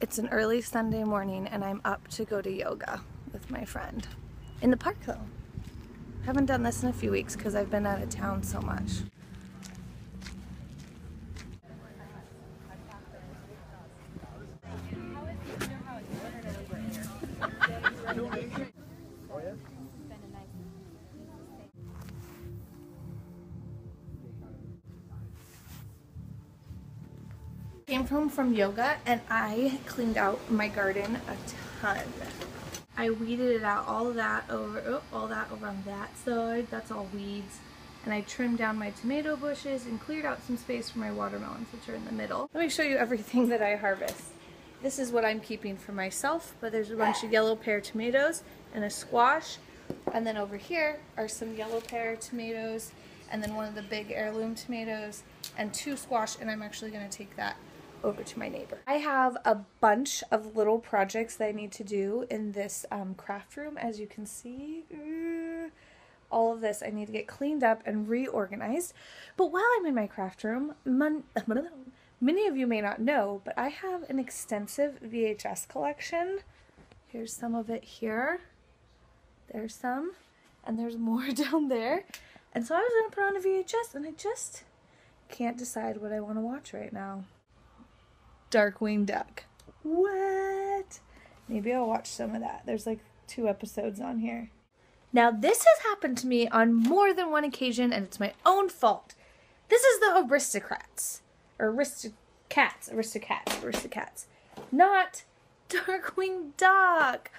It's an early Sunday morning and I'm up to go to yoga with my friend. In the park though. I Haven't done this in a few weeks because I've been out of town so much. Came home from yoga and I cleaned out my garden a ton. I weeded it out, all that over, oh, all that over on that side, that's all weeds. And I trimmed down my tomato bushes and cleared out some space for my watermelons, which are in the middle. Let me show you everything that I harvest. This is what I'm keeping for myself, but there's a bunch of yellow pear tomatoes and a squash. And then over here are some yellow pear tomatoes and then one of the big heirloom tomatoes and two squash and I'm actually going to take that over to my neighbor. I have a bunch of little projects that I need to do in this um, craft room. As you can see, uh, all of this I need to get cleaned up and reorganized. But while I'm in my craft room, many of you may not know, but I have an extensive VHS collection. Here's some of it here. There's some. And there's more down there. And so I was going to put on a VHS and I just can't decide what I want to watch right now. Darkwing Duck. What? Maybe I'll watch some of that. There's like two episodes on here. Now, this has happened to me on more than one occasion, and it's my own fault. This is the aristocrats. Or aristocats. Aristocats. Aristocats. Not Darkwing Duck.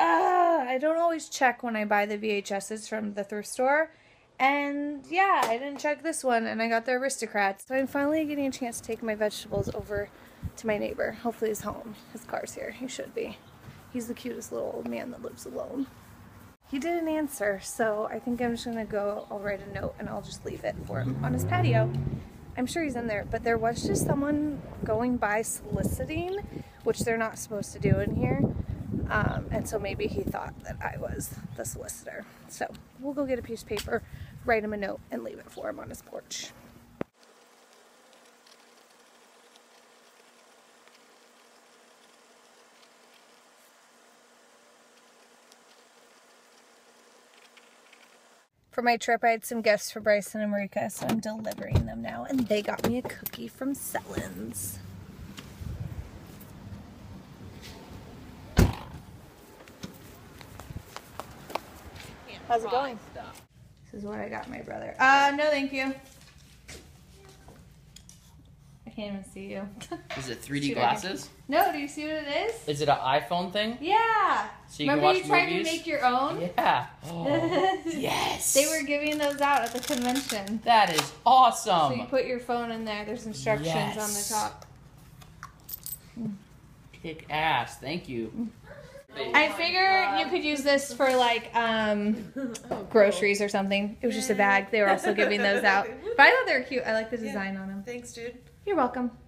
Uh, I don't always check when I buy the VHSs from the thrift store. And yeah, I didn't check this one, and I got the aristocrats. So I'm finally getting a chance to take my vegetables over to my neighbor. Hopefully he's home. His car's here. He should be. He's the cutest little old man that lives alone. He didn't answer, so I think I'm just gonna go, I'll write a note and I'll just leave it for him on his patio. I'm sure he's in there, but there was just someone going by soliciting, which they're not supposed to do in here. Um, and so maybe he thought that I was the solicitor. So we'll go get a piece of paper, write him a note, and leave it for him on his porch. For my trip, I had some gifts for Bryson and Marika, so I'm delivering them now. And they got me a cookie from Sellens. How's it going? This is what I got my brother. Uh, no thank you. I can't even see you. Is it 3D glasses? No, do you see what it is? Is it an iPhone thing? Yeah. So you Remember can watch you tried movies? to make your own? Yeah. Oh, yes. They were giving those out at the convention. That is awesome. So you put your phone in there. There's instructions Yes. on the top. Kick ass. Thank you. I figure you could use this for like um, groceries or something. It was just a bag. They were also giving those out. But I thought they were cute. I like the design on them. Thanks, dude. You're welcome.